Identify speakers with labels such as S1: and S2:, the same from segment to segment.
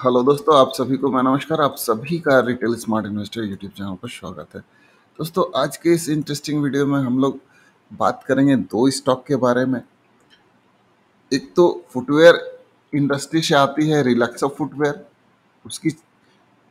S1: Hello दोस्तों, आप सभी को मैं नमस्कार। आप सभी का retail smart investor YouTube channel पर स्वागत है। दोस्तों, आज के इस इंटरेस्टिंग वीडियो में हम लोग बात करेंगे दो स्टॉक के बारे में। एक तो फुटवेयर इंडस्ट्री से आती है रिलैक्सो फुटवेयर उसकी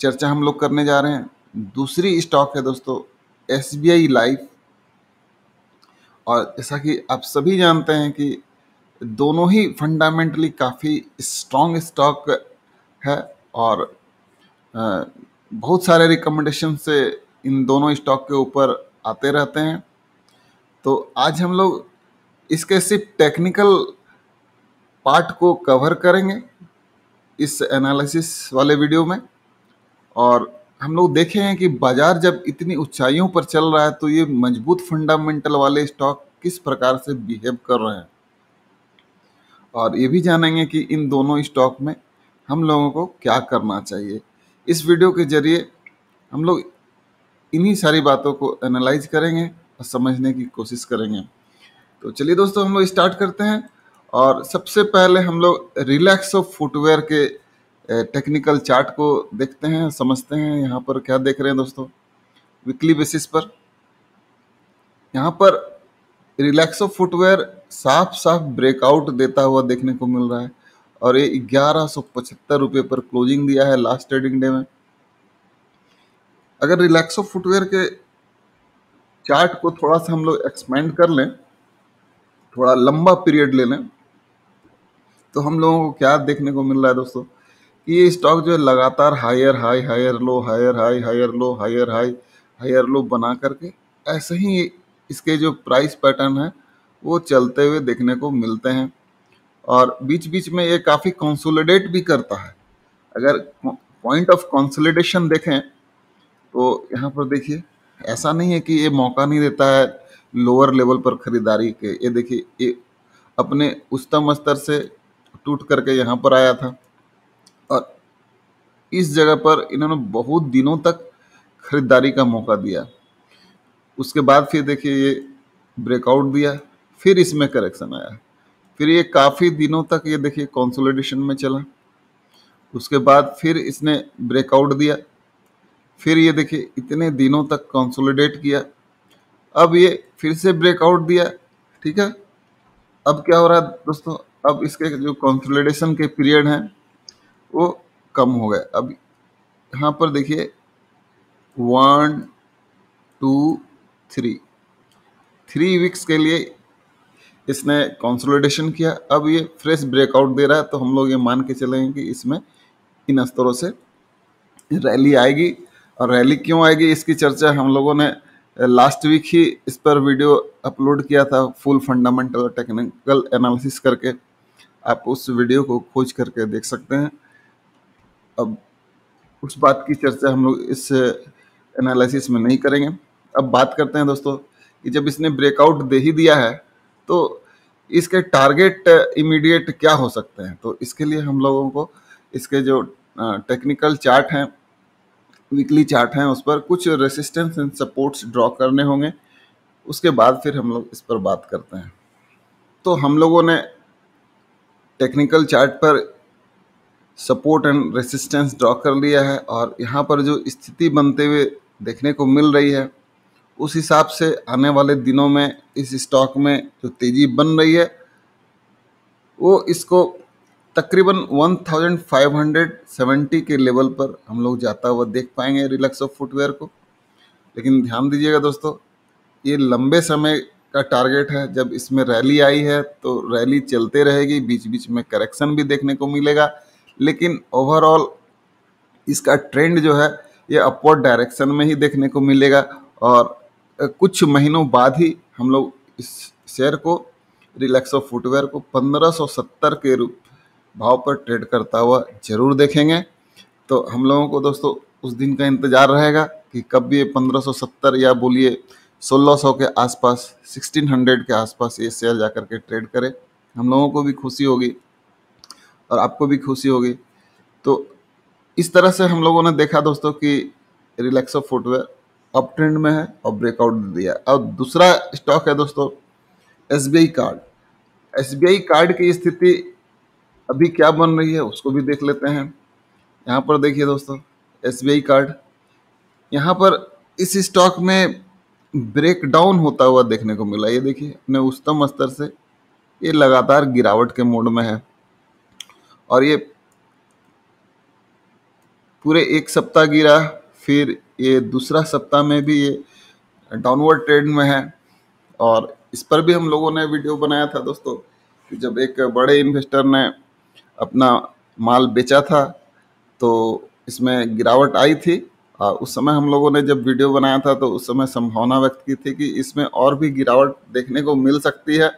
S1: चर्चा हम लोग करने जा रहे हैं। दूसरी स्टॉक है दोस्तों आई लाइफ और जैसा कि आप सभी जानते हैं कि दोनों ही फंडामेंटली काफ़ी स्ट्रॉन्ग स्टॉक है और बहुत सारे रिकमेंडेशन से इन दोनों स्टॉक के ऊपर आते रहते हैं। तो आज हम लोग इसके सिर्फ़ टेक्निकल पार्ट को कवर करेंगे इस एनालिसिस वाले वीडियो में और हम लोग देखे हैं कि बाज़ार जब इतनी ऊंचाइयों पर चल रहा है तो ये मज़बूत फंडामेंटल वाले स्टॉक किस प्रकार से बिहेव कर रहे हैं। और ये भी जानेंगे कि इन दोनों स्टॉक में हम लोगों को क्या करना चाहिए? इस वीडियो के ज़रिए हम लोग इन्हीं सारी बातों को एनालाइज करेंगे और समझने की कोशिश करेंगे। तो चलिए दोस्तों, हम लोग स्टार्ट करते हैं और सबसे पहले हम लोग रिलैक्स ऑफ़ फुटवेयर के टेक्निकल चार्ट को देखते हैं, समझते हैं, यहाँ पर क्या देख रहे हैं दोस्तों? वीकली बेसिस पर। यहाँ पर रिलैक्सो फुटवेयर साफ़ साफ़ ब्रेकआउट देता हुआ देखने को मिल रहा है। और ये ग्यारह सौ पचहत्तर रुपये पर क्लोजिंग दिया है लास्ट ट्रेडिंग डे में। अगर रिलैक्सो फुटवेयर के चार्ट को थोड़ा सा हम लोग एक्सपेंड कर लें, थोड़ा लंबा पीरियड ले लें तो हम लोगों को क्या देखने को मिल रहा है दोस्तों? कि ये स्टॉक जो है लगातार higher high higher low higher high higher low higher high higher low बना करके ऐसे ही इसके जो प्राइस पैटर्न है, वो चलते हुए देखने को मिलते हैं। और बीच बीच में ये काफ़ी कंसोलिडेट भी करता है। अगर पॉइंट ऑफ़ कंसोलिडेशन देखें तो यहाँ पर देखिए, ऐसा नहीं है कि ये मौका नहीं देता है लोअर लेवल पर खरीदारी के। ये देखिए, ये अपने उच्चतम स्तर से टूट करके यहाँ पर आया था। और इस जगह पर इन्होंने बहुत दिनों तक खरीदारी का मौका दिया। उसके बाद फिर देखिए, ये ब्रेकआउट दिया, फिर इसमें करेक्शन आया। फिर ये काफ़ी दिनों तक ये देखिए कंसोलिडेशन में चला। उसके बाद फिर इसने ब्रेकआउट दिया। फिर ये देखिए इतने दिनों तक कंसोलिडेट किया। अब ये फिर से ब्रेकआउट दिया, ठीक है? अब क्या हो रहा है दोस्तों? अब इसके जो कंसोलिडेशन के पीरियड हैं, वो कम हो गए। अब यहाँ पर देखिए one two three three weeks के लिए इसने कंसोलिडेशन किया। अब ये फ्रेश ब्रेकआउट दे रहा है तो हम लोग ये मान के चलेंगे कि इसमें इन स्तरों से रैली आएगी। और रैली क्यों आएगी, इसकी चर्चा हम लोगों ने लास्ट वीक ही इस पर वीडियो अपलोड किया था फुल फंडामेंटल और टेक्निकल एनालिसिस करके। आप उस वीडियो को खोज करके देख सकते हैं। अब उस बात की चर्चा हम लोग इस एनालिसिस में नहीं करेंगे। अब बात करते हैं दोस्तों कि जब इसने ब्रेकआउट दे ही दिया है तो इसके टारगेट इमीडिएट क्या हो सकते हैं? तो इसके लिए हम लोगों को इसके जो टेक्निकल चार्ट हैं वीकली चार्ट हैं, उस पर कुछ रेसिस्टेंस एंड सपोर्ट्स ड्रॉ करने होंगे। उसके बाद फिर हम लोग इस पर बात करते हैं। तो हम लोगों ने टेक्निकल चार्ट पर सपोर्ट एंड रेसिस्टेंस ड्रॉ कर लिया है और यहाँ पर जो स्थिति बनते हुए देखने को मिल रही है उस हिसाब से आने वाले दिनों में इस स्टॉक में जो तेज़ी बन रही है, वो इसको तकरीबन 1570 के लेवल पर हम लोग जाता हुआ देख पाएँगे रिलैक्स ऑफ़ फुटवेयर को। लेकिन ध्यान दीजिएगा दोस्तों, ये लंबे समय का टारगेट है। जब इसमें रैली आई है तो रैली चलते रहेगी बीच बीच में करेक्शन भी देखने को मिलेगा। लेकिन ओवरऑल इसका ट्रेंड जो है, ये अपवर्ड डायरेक्शन में ही देखने को मिलेगा और कुछ महीनों बाद ही हम लोग इस शेयर को, रिलैक्सो फुटवेयर को 1570 के रूप, भाव पर ट्रेड करता हुआ ज़रूर देखेंगे। तो हम लोगों को दोस्तों, उस दिन का इंतज़ार रहेगा कि कब ये 1570 या बोलिए 1600 के आसपास 1600 के आसपास ये शेयर जा कर के ट्रेड करे। हम लोगों को भी खुशी होगी और आपको भी खुशी होगी। तो इस तरह से हम लोगों ने देखा दोस्तों कि रिलैक्सो फुटवेयर अप ट्रेंड में है और ब्रेकआउट दिया और दूसरा स्टॉक है दोस्तों एसबीआई कार्ड एसबीआई कार्ड की स्थिति अभी क्या बन रही है, उसको भी देख लेते हैं। यहाँ पर देखिए दोस्तों एसबीआई कार्ड यहाँ पर इस स्टॉक में ब्रेक डाउन होता हुआ देखने को मिला। ये देखिए, अपने उच्चतम स्तर से ये लगातार गिरावट के मोड में है। और ये पूरे एक सप्ताह गिरा, फिर ये दूसरा सप्ताह में भी ये डाउनवर्ड ट्रेंड में है। और इस पर भी हम लोगों ने वीडियो बनाया था दोस्तों, कि जब एक बड़े इन्वेस्टर ने अपना माल बेचा था तो इसमें गिरावट आई थी। और उस समय हम लोगों ने जब वीडियो बनाया था तो उस समय संभावना व्यक्त की थी कि इसमें और भी गिरावट देखने को मिल सकती है।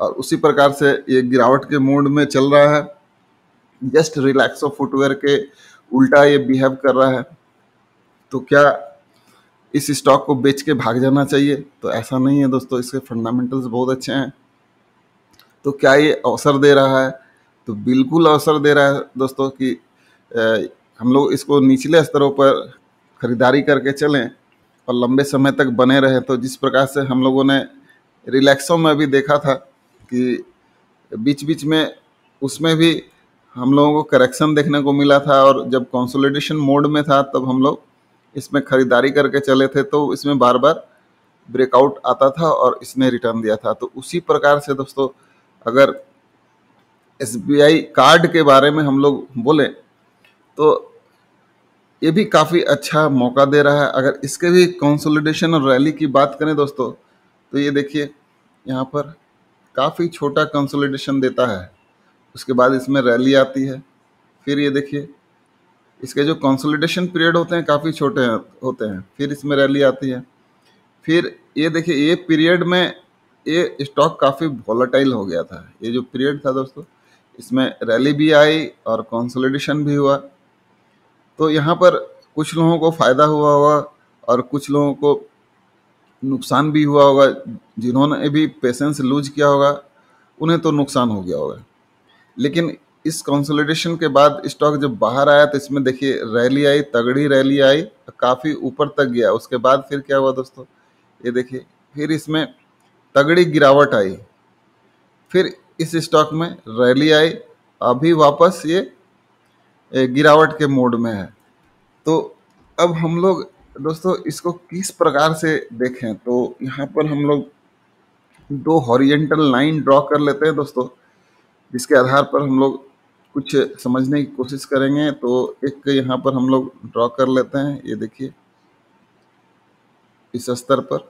S1: और उसी प्रकार से ये गिरावट के मूड में चल रहा है। जस्ट रिलैक्सो फुटवेयर के उल्टा ये बिहेव कर रहा है। तो क्या इस स्टॉक को बेच के भाग जाना चाहिए? तो ऐसा नहीं है दोस्तों, इसके फंडामेंटल्स बहुत अच्छे हैं। तो क्या ये अवसर दे रहा है? तो बिल्कुल अवसर दे रहा है दोस्तों कि हम लोग इसको निचले स्तरों पर खरीदारी करके चलें और लंबे समय तक बने रहें। तो जिस प्रकार से हम लोगों ने रिलैक्सो में भी देखा था कि बीच बीच में उसमें भी हम लोगों को करेक्शन देखने को मिला था और जब कंसोलिडेशन मोड में था तब हम लोग इसमें ख़रीदारी करके चले थे तो इसमें बार बार ब्रेकआउट आता था और इसने रिटर्न दिया था। तो उसी प्रकार से दोस्तों, अगर एसबीआई कार्ड के बारे में हम लोग बोले तो ये भी काफ़ी अच्छा मौका दे रहा है। अगर इसके भी कंसोलिडेशन और रैली की बात करें दोस्तों तो ये देखिए, यहाँ पर काफ़ी छोटा कंसोलिडेशन देता है। उसके बाद इसमें रैली आती है। फिर ये देखिए इसके जो कंसोलिडेशन पीरियड होते हैं, काफ़ी छोटे होते हैं। फिर इसमें रैली आती है। फिर ये देखिए, ये पीरियड में ये स्टॉक काफ़ी वॉलेटाइल हो गया था। ये जो पीरियड था दोस्तों, इसमें रैली भी आई और कंसोलिडेशन भी हुआ। तो यहाँ पर कुछ लोगों को फ़ायदा हुआ होगा और कुछ लोगों को नुकसान भी हुआ होगा, जिन्होंने भी पेशेंस लूज किया होगा, उन्हें तो नुकसान हो गया होगा। लेकिन इस कंसोलिडेशन के बाद स्टॉक जब बाहर आया तो इसमें देखिए रैली आई, तगड़ी रैली आई, काफ़ी ऊपर तक गया। उसके बाद फिर क्या हुआ दोस्तों? ये देखिए, फिर इसमें तगड़ी गिरावट आई। फिर इस स्टॉक में रैली आई। अभी वापस ये गिरावट के मोड में है। तो अब हम लोग, दोस्तों, इसको किस प्रकार से देखें? तो यहाँ पर हम लोग दो हॉरिजेंटल लाइन ड्रॉ कर लेते हैं दोस्तों, जिसके आधार पर हम लोग कुछ समझने की कोशिश करेंगे तो एक यहाँ पर हम लोग ड्रॉ कर लेते हैं। ये देखिए, इस स्तर पर।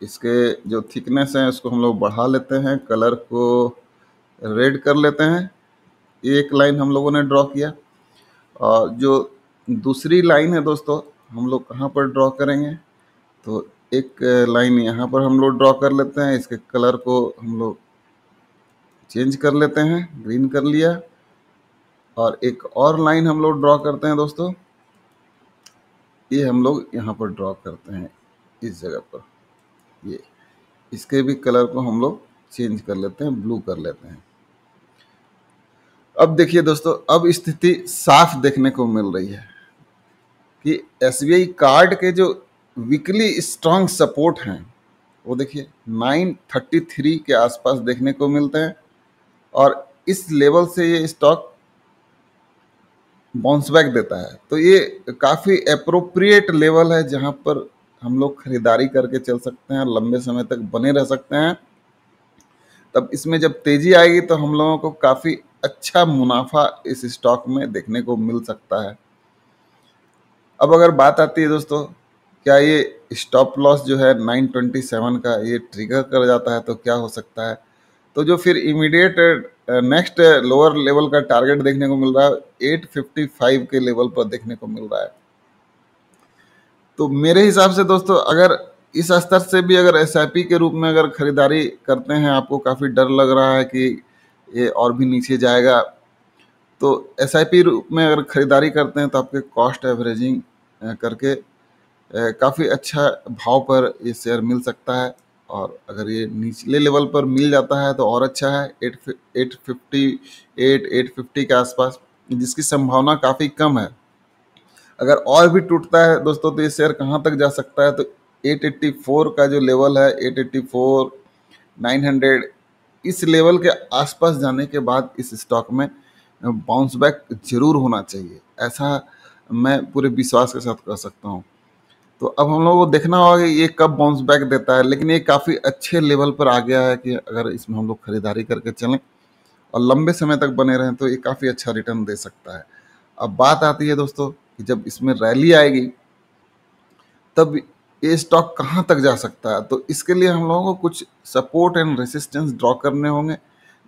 S1: इसके जो थिकनेस है, उसको हम लोग बढ़ा लेते हैं। कलर को रेड कर लेते हैं। एक लाइन हम लोगों ने ड्रॉ किया। और जो दूसरी लाइन है दोस्तों, हम लोग कहाँ पर ड्रॉ करेंगे? तो एक लाइन यहाँ पर हम लोग ड्रॉ कर लेते हैं। इसके कलर को हम लोग चेंज कर लेते हैं, ग्रीन कर लिया। और एक और लाइन हम लोग ड्रॉ करते हैं दोस्तों। ये हम लोग यहाँ पर ड्रॉ करते हैं, इस जगह पर। ये, इसके भी कलर को हम लोग चेंज कर लेते हैं, ब्लू कर लेते हैं। अब देखिए दोस्तों, अब स्थिति साफ़ देखने को मिल रही है कि एसबीआई कार्ड के जो वीकली स्ट्रांग सपोर्ट हैं, वो देखिए 933 के आसपास देखने को मिलते हैं। और इस लेवल से ये स्टॉक बाउंस बैक देता है। तो ये काफ़ी अप्रोप्रिएट लेवल है जहाँ पर हम लोग खरीदारी करके चल सकते हैं, लंबे समय तक बने रह सकते हैं। तब इसमें जब तेज़ी आएगी तो हम लोगों को काफ़ी अच्छा मुनाफा इस स्टॉक में देखने को मिल सकता है। अब अगर बात आती है दोस्तों, क्या ये स्टॉप लॉस जो है 927 का ये ट्रिगर कर जाता है तो क्या हो सकता है? तो जो फिर इमीडिएट नेक्स्ट लोअर लेवल का टारगेट देखने को मिल रहा है 855 के लेवल पर देखने को मिल रहा है। तो मेरे हिसाब से दोस्तों, अगर इस स्तर से भी अगर एसआईपी के रूप में अगर खरीदारी करते हैं, आपको काफ़ी डर लग रहा है कि ये और भी नीचे जाएगा। तो एसआईपी रूप में अगर खरीदारी करते हैं तो आपके कॉस्ट एवरेजिंग करके काफ़ी अच्छा भाव पर ये शेयर मिल सकता है। और अगर ये निचले लेवल पर मिल जाता है तो और अच्छा है। Eight eight fifty, eight eight fifty के आसपास, जिसकी संभावना काफ़ी कम है। अगर और भी टूटता है, दोस्तों तो ये शेयर कहाँ तक जा सकता है? तो 884 का जो लेवल है 884 900 इस लेवल के आसपास जाने के बाद इस स्टॉक में बाउंस बैक ज़रूर होना चाहिए। ऐसा मैं पूरे विश्वास के साथ कह सकता हूँ। तो अब हम लोगों को देखना होगा कि ये कब बाउंस बैक देता है, लेकिन ये काफ़ी अच्छे लेवल पर आ गया है कि अगर इसमें हम लोग खरीदारी करके चलें और लंबे समय तक बने रहें तो ये काफ़ी अच्छा रिटर्न दे सकता है। अब बात आती है दोस्तों कि जब इसमें रैली आएगी, तब ये स्टॉक कहाँ तक जा सकता है? तो इसके लिए हम लोगों को कुछ सपोर्ट एंड रेसिस्टेंस ड्रॉ करने होंगे।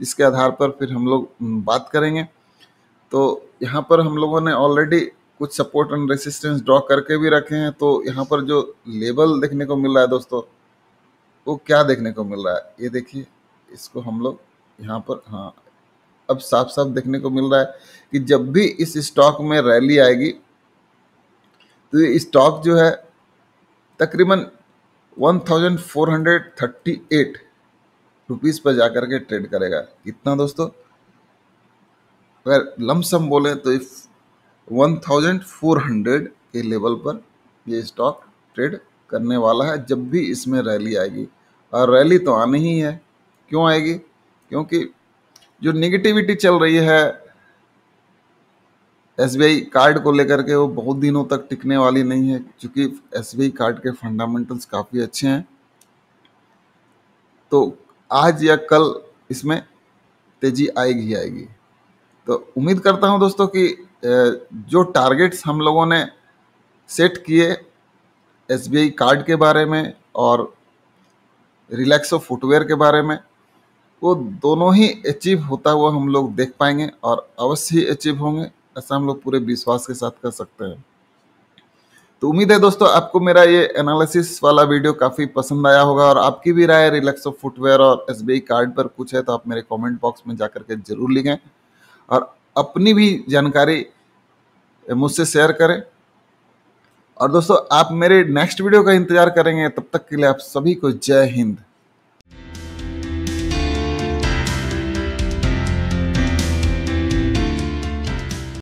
S1: जिसके आधार पर फिर हम लोग बात करेंगे। तो यहाँ पर हम लोगों ने ऑलरेडी कुछ सपोर्ट एंड रेसिस्टेंस ड्रॉ करके भी रखे हैं तो यहाँ पर जो लेवल देखने को मिल रहा है दोस्तों, वो क्या देखने को मिल रहा है? ये देखिए, इसको हम लोग यहाँ पर हाँ अब साफ़ साफ़ देखने को मिल रहा है कि जब भी इस स्टॉक में रैली आएगी तो ये स्टॉक जो है तकरीबन 1438 रुपीस पर जाकर के ट्रेड करेगा। कितना दोस्तों, अगर लमसम बोले तो 1400 के लेवल पर ये स्टॉक ट्रेड करने वाला है, जब भी इसमें रैली आएगी। और रैली तो आनी ही है। क्यों आएगी? क्योंकि जो निगेटिविटी चल रही है एसबीआई कार्ड को लेकर के वो बहुत दिनों तक टिकने वाली नहीं है, क्योंकि एसबीआई कार्ड के फंडामेंटल्स काफ़ी अच्छे हैं। तो आज या कल इसमें तेज़ी आएगी आएगी। तो उम्मीद करता हूँ दोस्तों कि जो टारगेट्स हम लोगों ने सेट किए एस कार्ड के बारे में और रिलैक्सो फुटवेयर के बारे में, वो दोनों ही अचीव होता हुआ हम लोग देख पाएँगे और अवश्य ही अचीव होंगे, ऐसा हम लोग पूरे विश्वास के साथ कर सकते हैं। तो उम्मीद है दोस्तों, आपको मेरा ये एनालिसिस वाला वीडियो काफ़ी पसंद आया होगा और आपकी भी राय रिलैक्सो फुटवेयर और एसबीआई कार्ड पर कुछ है तो आप मेरे कमेंट बॉक्स में जाकर के ज़रूर लिखें। और अपनी भी जानकारी मुझसे शेयर करें। और दोस्तों, आप मेरे नेक्स्ट वीडियो का इंतज़ार करेंगे, तब तक के लिए आप सभी को जय हिंद।